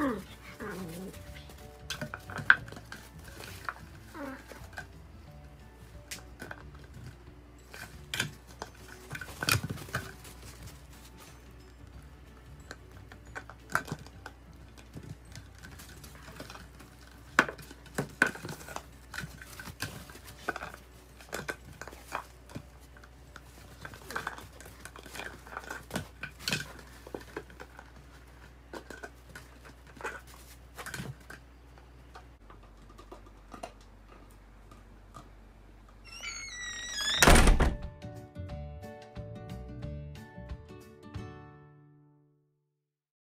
Ugh!